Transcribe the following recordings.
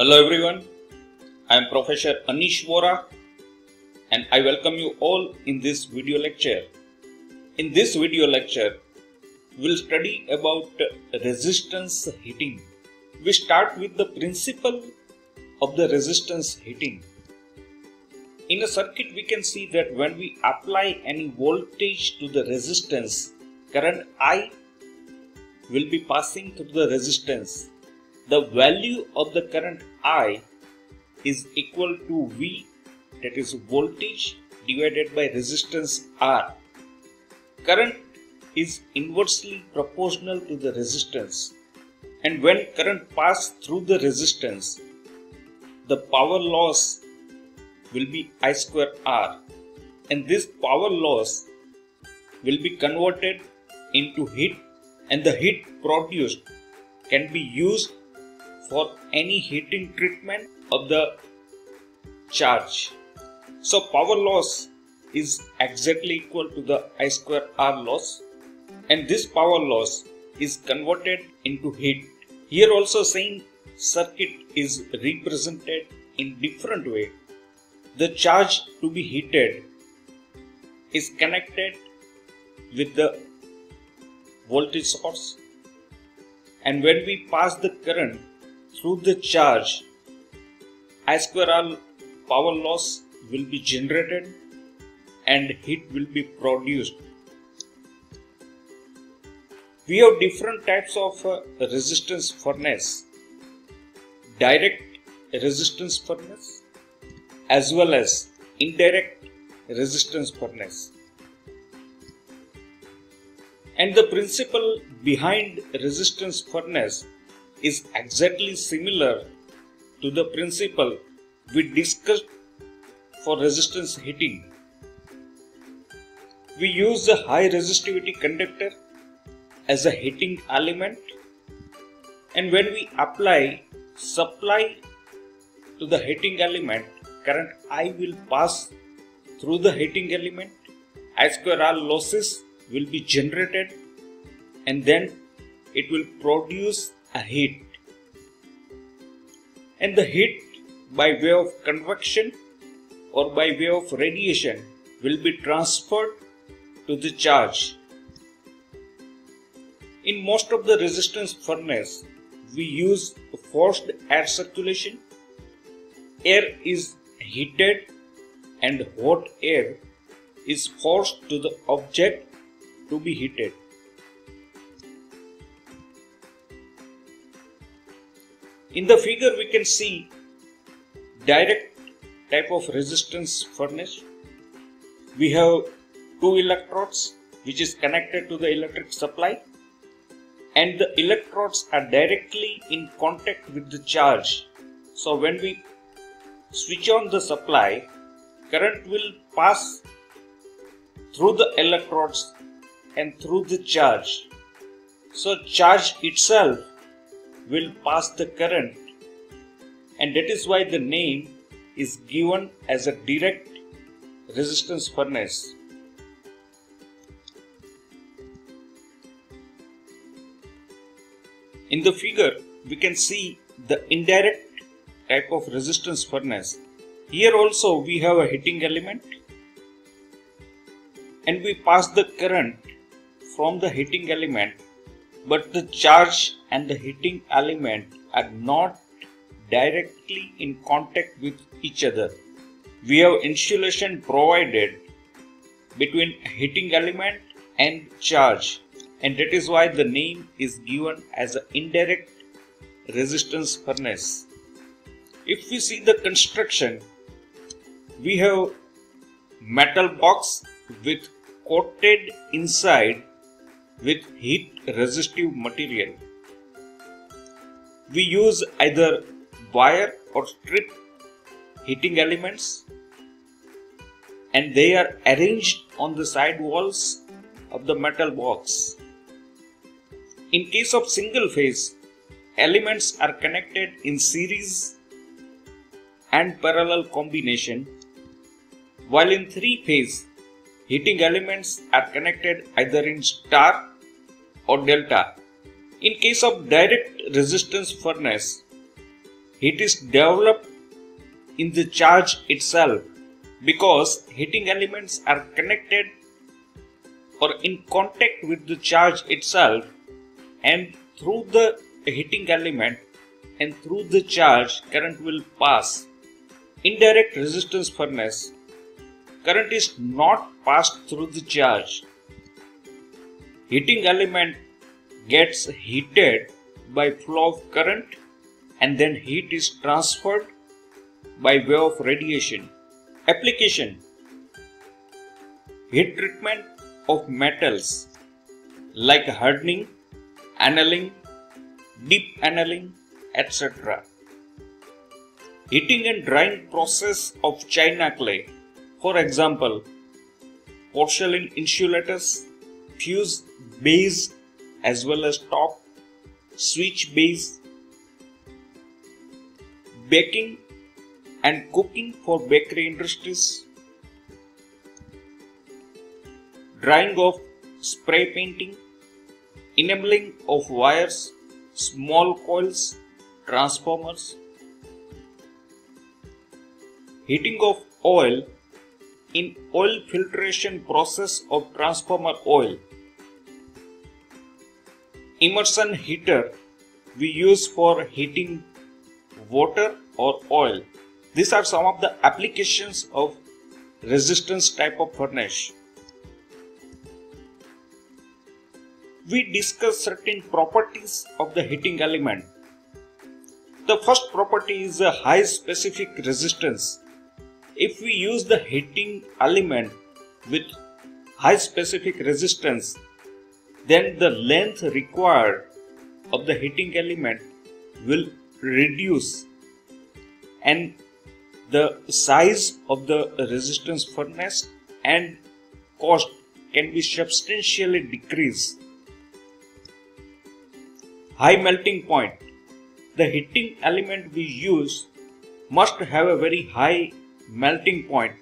Hello everyone, I am Professor Anish Vora and I welcome you all in this video lecture. In this video lecture, we will study about resistance heating. We start with the principle of the resistance heating. In a circuit, we can see that when we apply any voltage to the resistance, current I will be passing through the resistance. The value of the current I is equal to V that is voltage divided by resistance R. Current is inversely proportional to the resistance and when current pass through the resistance the power loss will be I square R and this power loss will be converted into heat and the heat produced can be used for any heating treatment of the charge. So power loss is exactly equal to the I square R loss and this power loss is converted into heat. Here also same circuit is represented in different way. The charge to be heated is connected with the voltage source and when we pass the current through the charge I square R power loss will be generated and heat will be produced. We have different types of uh, resistance furnace. Direct resistance furnace as well as indirect resistance furnace. And the principle behind resistance furnace is exactly similar to the principle we discussed for resistance heating. We use the high resistivity conductor as a heating element and when we apply supply to the heating element current I will pass through the heating element I square R losses will be generated and then it will produce a heat and the heat by way of convection or by way of radiation will be transferred to the charge. In most of the resistance furnace, we use forced air circulation. Air is heated and hot air is forced to the object to be heated. In the figure we can see direct type of resistance furnace. We have two electrodes which is connected to the electric supply and the electrodes are directly in contact with the charge. So when we switch on the supply, current will pass through the electrodes and through the charge. So charge itself will pass the current and that is why the name is given as a direct resistance furnace. In the figure, we can see the indirect type of resistance furnace. Here also we have a heating element and we pass the current from the heating element but the charge and the heating element are not directly in contact with each other. We have insulation provided between heating element and charge and that is why the name is given as an indirect resistance furnace. If we see the construction, we have metal box with coated inside with heat resistive material. We use either wire or strip heating elements and they are arranged on the side walls of the metal box. In case of single phase, elements are connected in series and parallel combination while in three phase heating elements are connected either in star or delta. In case of direct resistance furnace, Heat is developed in the charge itself because heating elements are connected or in contact with the charge itself and through the heating element and through the charge current will pass. Indirect resistance furnace current is not passed through the charge. Heating element gets heated by flow of current and then heat is transferred by way of radiation. Application Heat treatment of metals like hardening, annealing, deep annealing, etc. Heating and drying process of china clay. For example, porcelain insulators, fuse base as well as top, switch base, baking and cooking for bakery industries, drying of spray painting, enamelling of wires, small coils, transformers, heating of oil in oil filtration process of transformer oil, immersion heater we use for heating water or oil. These are some of the applications of resistance type of furnace. we discuss certain properties of the heating element. The first property is a high specific resistance. If we use the heating element with high specific resistance, then the length required of the heating element will reduce and the size of the resistance furnace and cost can be substantially decreased high melting point. The heating element we use must have a very high melting point.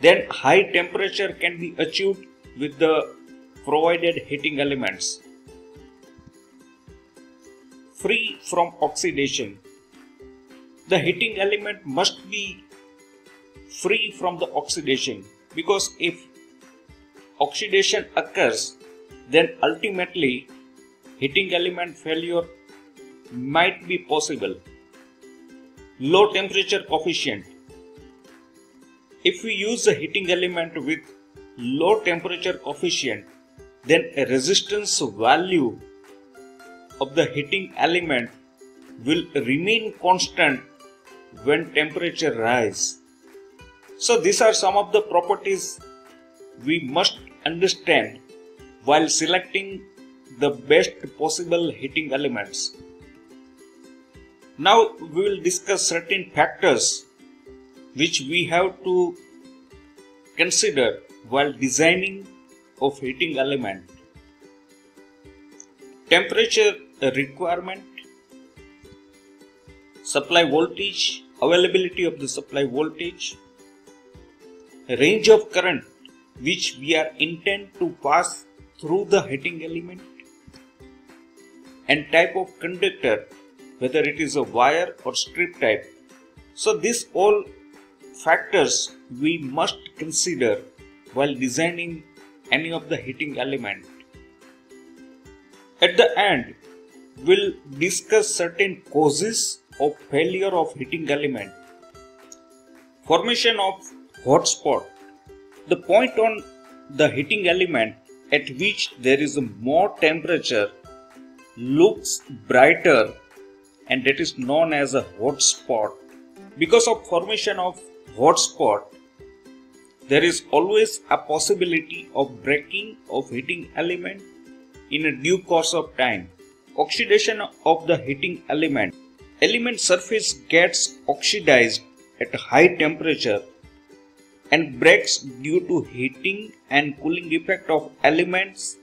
Then high temperature can be achieved with the provided heating elements. Free from oxidation. The heating element must be free from the oxidation because if oxidation occurs then ultimately heating element failure might be possible. Low temperature coefficient. If we use a heating element with low temperature coefficient, then a resistance value of the heating element will remain constant when temperature rise. So these are some of the properties we must understand while selecting the best possible heating elements. Now we will discuss certain factors which we have to consider while designing of heating element. Temperature requirement, supply voltage, availability of the supply voltage, range of current which we are intent to pass through the heating element, and type of conductor whether it is a wire or strip type. So these all factors we must consider while designing any of the heating element. At the end, we'll discuss certain causes of failure of heating element. Formation of hot spot. The point on the heating element at which there is more temperature looks brighter and that is known as a hot spot. Because of formation of hot spot, there is always a possibility of breaking of heating element in a due course of time. Oxidation of the heating element. Element surface gets oxidized at high temperature and breaks due to heating and cooling effect of elements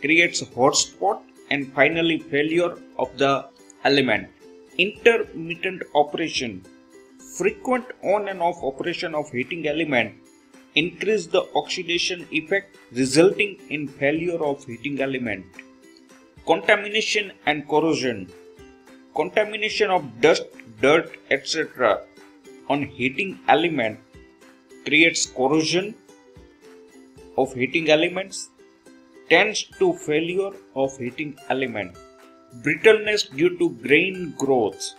creates hot spot and finally failure of the element. Intermittent operation. Frequent on and off operation of heating element increase the oxidation effect resulting in failure of heating element. Contamination and corrosion. Contamination of dust dirt, etc. on heating element creates corrosion of heating elements, tends to failure of heating element, brittleness due to grain growth.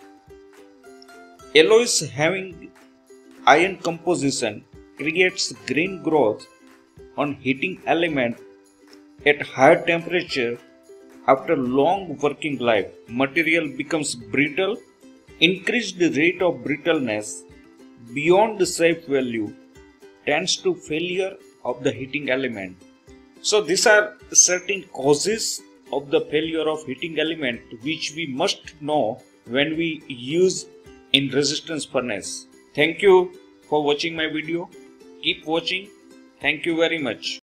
Alloys having iron composition creates grain growth on heating element at higher temperature after long working life, material becomes brittle. Increased rate of brittleness beyond the safe value tends to failure of the heating element. So these are certain causes of the failure of heating element which we must know when we use in resistance furnace. Thank you for watching my video. Keep watching. Thank you very much.